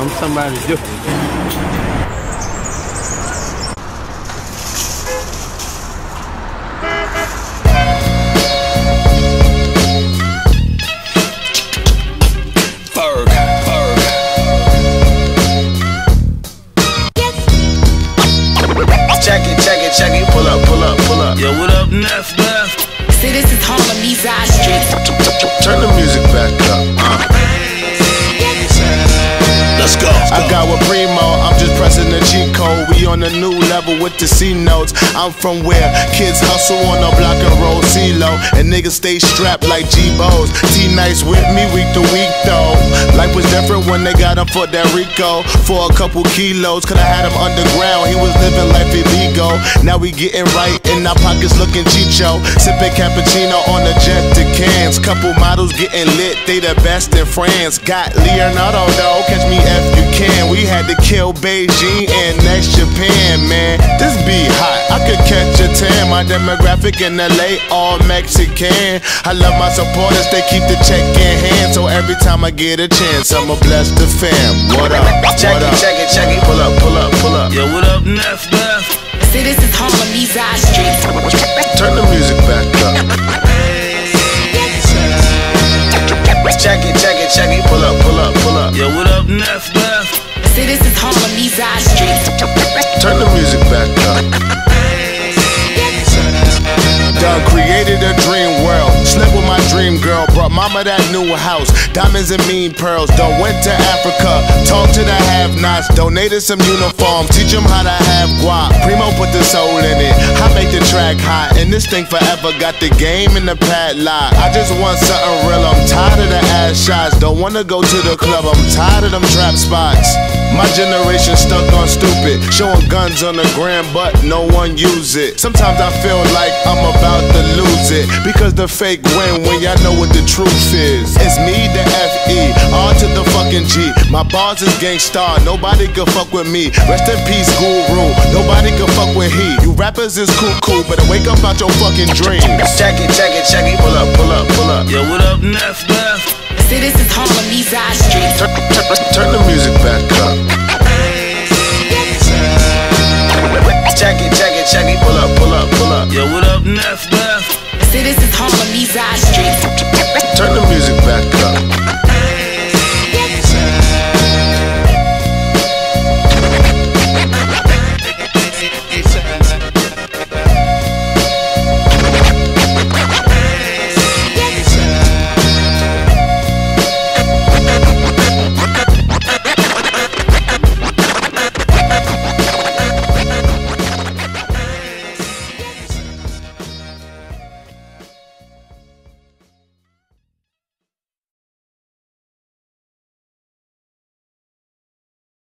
I'm somebody different. Ferg, Ferg. Check it, check it, check it. Pull up, pull up, pull up. Yo, what up, Neff, Neff? See, this is Harlem, these our streets. Let's go. I got with Primo, I'm just pressing the G code. We on a new level with the C notes. I'm from where kids hustle on the block and roll C low. And niggas stay strapped like G-Bows. T-Nice with me week to week though. Life was different when they got him for that Rico. For a couple kilos, could I had him underground. He was living life illegal. Now we getting right in our pockets looking chicho. Sipping cappuccino on the jet to Cannes. Couple models getting lit, they the best in France. Got Leonardo though, catch me if you can. We had to kill Beijing My demographic in LA, all Mexican. I love my supporters, they keep the check in hand. So every time I get a chance, I'ma bless the fam. What up? Check what it, up? check it, check it. Pull up, pull up, pull up. Yo, what up, Neff, Neff? See, this is Harlem, these our streets. Turn the music back up. Check it, check it, check it. Pull up, pull up, pull up. Yo, what up, Neff, Neff? See, this is Harlem, these our streets. Turn the music back up. Done created a dream world. Slept with my dream girl. Brought mama that new house. Diamonds and mean pearls. Done went to Africa. Talked to the have nots. Donated some uniforms. Teach them how to have guap. Primo put the soul in it. I make the track hot. And this thing forever got the game in the padlock. I just want something real. I'm tired of the ass shots. Don't wanna go to the club. I'm tired of them trap spots. My generation stuck on stupid. Showing guns on the gram, but no one use it. Sometimes I feel like I'm about to lose it. Because the fake win when y'all know what the truth is. It's me, the FE, R to the fucking G. My bars is Gang Starr, nobody can fuck with me. Rest in peace, guru. Nobody can fuck with he. You rappers is cool, cool, better wake up out your fucking dreams. Check it, check it, check it. Pull up, pull up, pull up. Yo, what up, Neff, Neff? See, this is Harlem, these our streets. Turn, turn, turn the music back up.